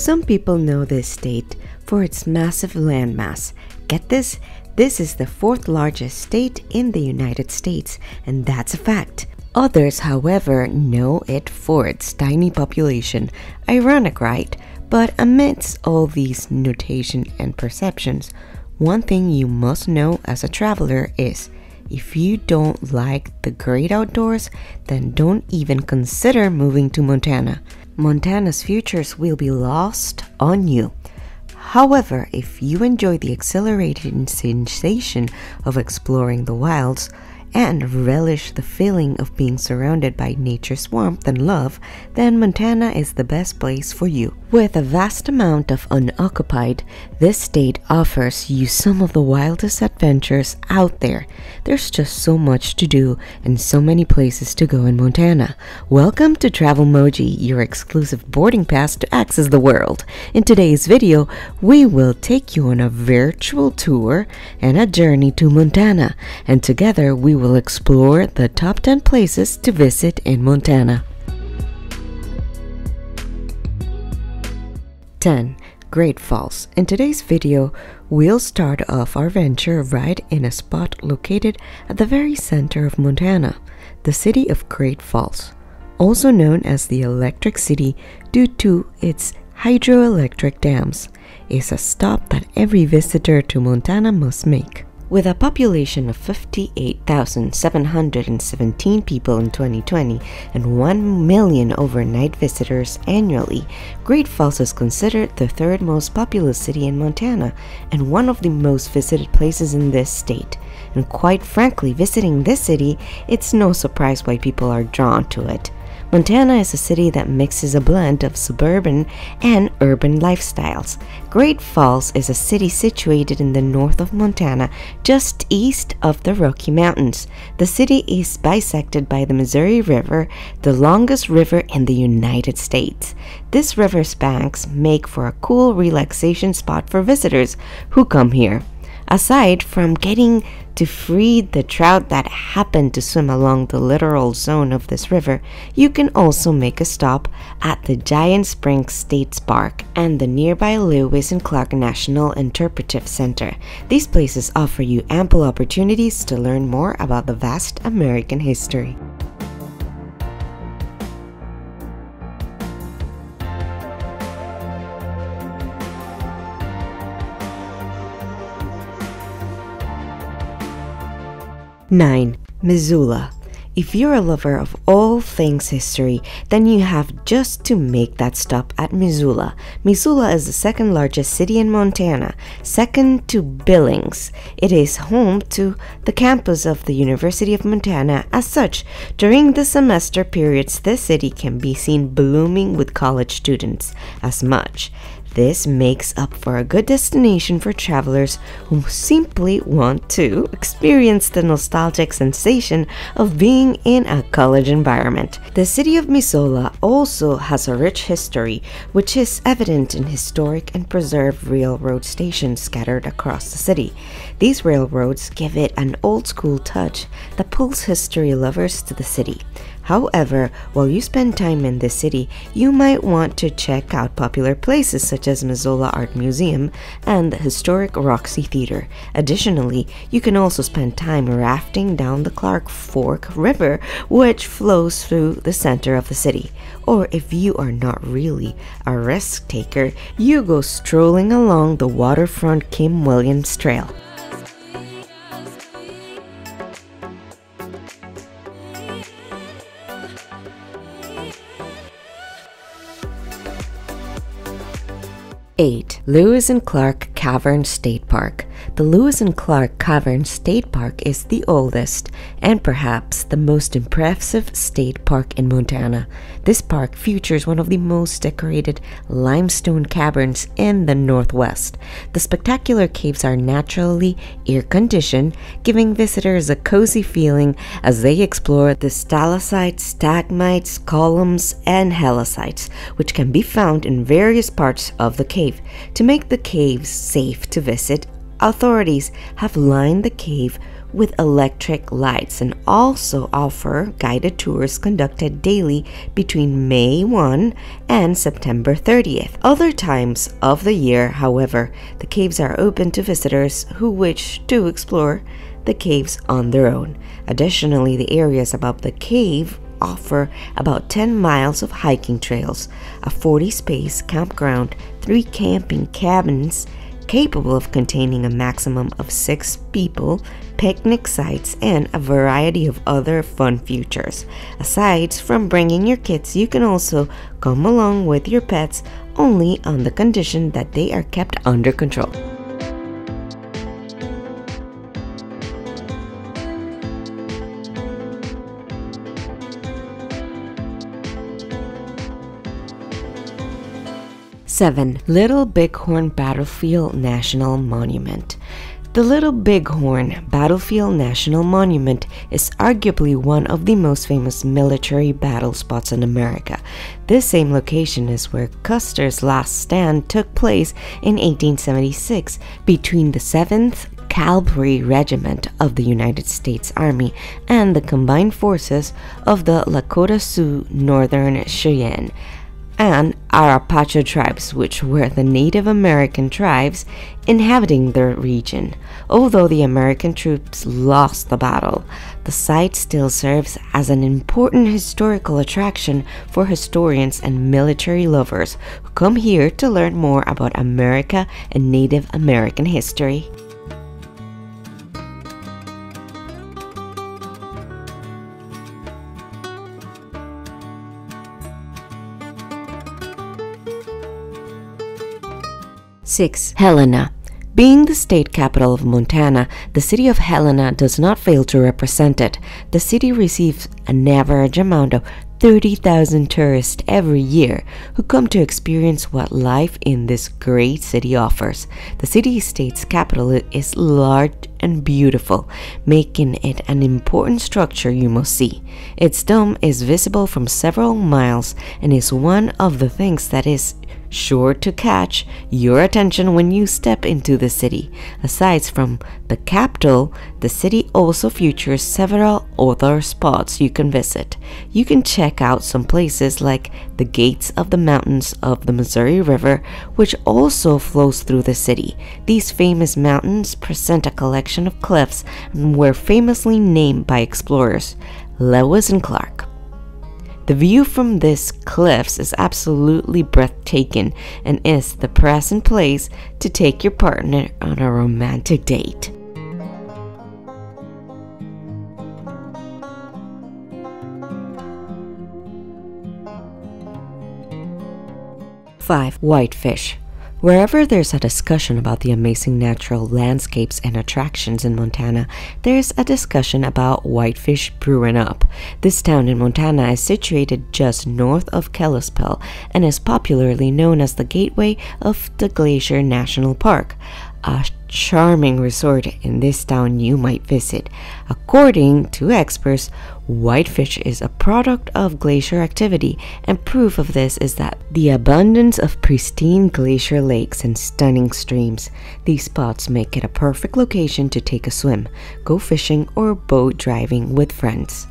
Some people know this state for its massive landmass. Get this? This is the fourth largest state in the United States, and that's a fact. Others, however, know it for its tiny population. Ironic, right? But amidst all these notation and perceptions, one thing you must know as a traveler is if you don't like the great outdoors, then don't even consider moving to Montana. Montana's futures will be lost on you. However, if you enjoy the exhilarating sensation of exploring the wilds, and relish the feeling of being surrounded by nature's warmth and love, then Montana is the best place for you. With a vast amount of unoccupied, this state offers you some of the wildest adventures out there. There's just so much to do and so many places to go in Montana. Welcome to Travel Travelmoji, your exclusive boarding pass to access the world. In today's video, we will take you on a virtual tour and a journey to Montana, and together we will explore the top 10 places to visit in Montana. 10. Great Falls. In today's video, we'll start off our venture right in a spot located at the very center of Montana, the city of Great Falls, also known as the Electric City due to its hydroelectric dams, is a stop that every visitor to Montana must make. With a population of 58,717 people in 2020 and 1 million overnight visitors annually, Great Falls is considered the third most populous city in Montana and one of the most visited places in this state. And quite frankly, visiting this city, it's no surprise why people are drawn to it. Montana is a city that mixes a blend of suburban and urban lifestyles. Great Falls is a city situated in the north of Montana, just east of the Rocky Mountains. The city is bisected by the Missouri River, the longest river in the United States. This river's banks make for a cool relaxation spot for visitors who come here. Aside from getting to free the trout that happen to swim along the littoral zone of this river, you can also make a stop at the Giant Springs State Park and the nearby Lewis and Clark National Interpretive Center. These places offer you ample opportunities to learn more about the vast American history. 9. Missoula. If you're a lover of all things history, then you have just to make that stop at Missoula. Missoula is the second largest city in Montana, second to Billings. It is home to the campus of the University of Montana. As such, during the semester periods, this city can be seen blooming with college students as much. This makes up for a good destination for travelers who simply want to experience the nostalgic sensation of being in a college environment. The city of Missoula also has a rich history, which is evident in historic and preserved railroad stations scattered across the city. These railroads give it an old school touch that pulls history lovers to the city. However, while you spend time in the city, you might want to check out popular places such as Missoula Art Museum and the historic Roxy Theater. Additionally, you can also spend time rafting down the Clark Fork River, which flows through the center of the city. Or if you are not really a risk taker, you go strolling along the waterfront Kim Williams Trail. 8. Lewis and Clark Cavern State Park. The Lewis and Clark Cavern State Park is the oldest and perhaps the most impressive state park in Montana. This park features one of the most decorated limestone caverns in the Northwest. The spectacular caves are naturally air conditioned, giving visitors a cozy feeling as they explore the stalactites, stalagmites, columns, and helictites, which can be found in various parts of the cave. To make the caves safe to visit, authorities have lined the cave with electric lights and also offer guided tours conducted daily between May 1 and September 30th. Other times of the year, however, the caves are open to visitors who wish to explore the caves on their own. Additionally, the areas above the cave offer about 10 miles of hiking trails, a 40 space campground, three camping cabins capable of containing a maximum of six people, picnic sites, and a variety of other fun features. Aside from bringing your kids, you can also come along with your pets only on the condition that they are kept under control. 7. Little Bighorn Battlefield National Monument. The Little Bighorn Battlefield National Monument is arguably one of the most famous military battle spots in America. This same location is where Custer's last stand took place in 1876 between the 7th Cavalry Regiment of the United States Army and the combined forces of the Lakota Sioux Northern Cheyenne and Arapaho tribes, which were the Native American tribes inhabiting the region. Although the American troops lost the battle, the site still serves as an important historical attraction for historians and military lovers who come here to learn more about America and Native American history. 6. Helena. Being the state capital of Montana, the city of Helena does not fail to represent it. The city receives an average amount of 30,000 tourists every year who come to experience what life in this great city offers. The city state's capital is large and beautiful, making it an important structure you must see. Its dome is visible from several miles and is one of the things that is sure to catch your attention when you step into the city. Aside from the capital, the city also features several other spots you can visit. You can check out some places like the Gates of the Mountains of the Missouri River, which also flows through the city. These famous mountains present a collection of cliffs and were famously named by explorers Lewis and Clark. The view from these cliffs is absolutely breathtaking and is the present place to take your partner on a romantic date. Five whitefish. Wherever there's a discussion about the amazing natural landscapes and attractions in Montana, there's a discussion about whitefish brewing up. This town in Montana is situated just north of Kalispell and is popularly known as the gateway of the Glacier National Park a charming resort in this town you might visit. According to experts, whitefish is a product of glacier activity, and proof of this is that the abundance of pristine glacier lakes and stunning streams. These spots make it a perfect location to take a swim, go fishing, or boat driving with friends.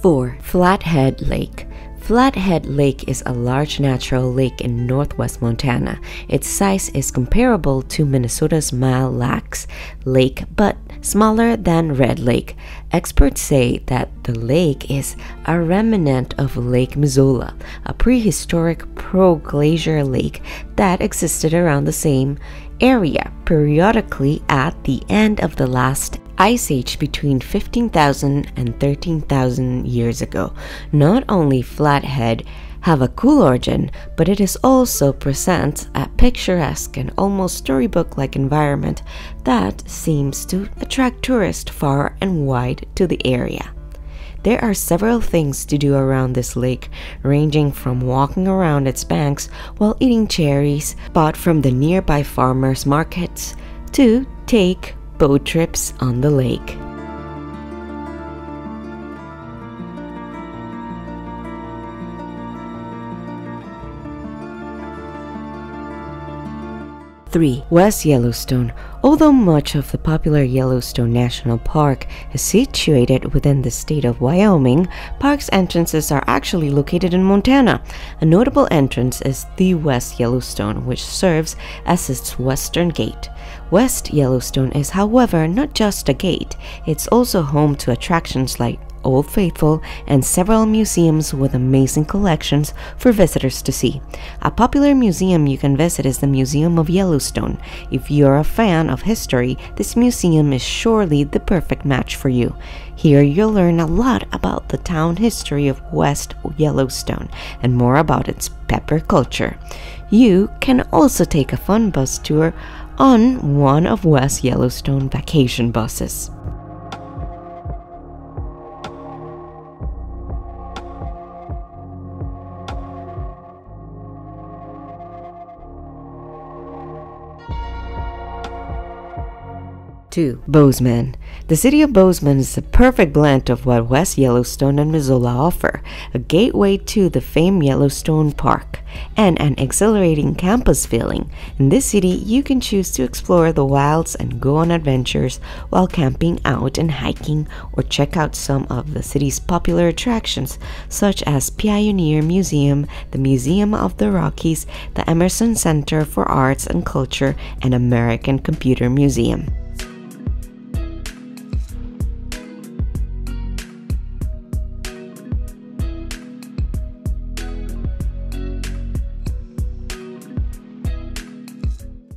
4. Flathead Lake Flathead Lake is a large natural lake in northwest Montana. Its size is comparable to Minnesota's Mille Lacs Lake but smaller than Red Lake. Experts say that the lake is a remnant of Lake Missoula, a prehistoric proglacier lake that existed around the same area periodically at the end of the last ice age between 15,000 and 13,000 years ago. Not only Flathead have a cool origin, but it is also presents a picturesque and almost storybook-like environment that seems to attract tourists far and wide to the area. There are several things to do around this lake, ranging from walking around its banks while eating cherries bought from the nearby farmers markets to take boat trips on the lake. 3. West Yellowstone. Although much of the popular Yellowstone National Park is situated within the state of Wyoming, park's entrances are actually located in Montana. A notable entrance is the West Yellowstone, which serves as its western gate. West Yellowstone is, however, not just a gate, it's also home to attractions like Old Faithful, and several museums with amazing collections for visitors to see. A popular museum you can visit is the Museum of Yellowstone. If you're a fan of history, this museum is surely the perfect match for you. Here you'll learn a lot about the town history of West Yellowstone and more about its pepper culture. You can also take a fun bus tour on one of West Yellowstone vacation buses. 2. Bozeman. The city of Bozeman is the perfect blend of what West Yellowstone and Missoula offer a gateway to the famed Yellowstone Park and an exhilarating campus feeling. In this city, you can choose to explore the wilds and go on adventures while camping out and hiking or check out some of the city's popular attractions such as Pioneer Museum, the Museum of the Rockies, the Emerson Center for Arts and Culture, and American Computer Museum.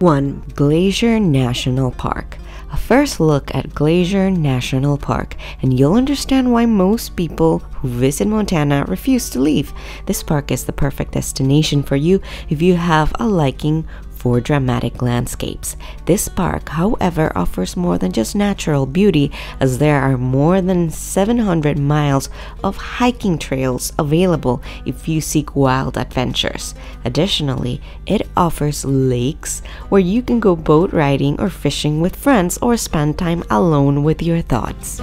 1. Glacier National Park. A first look at Glacier National Park, and you'll understand why most people who visit Montana refuse to leave. This park is the perfect destination for you if you have a liking for dramatic landscapes. This park, however, offers more than just natural beauty as there are more than 700 miles of hiking trails available if you seek wild adventures. Additionally, it offers lakes where you can go boat riding or fishing with friends or spend time alone with your thoughts.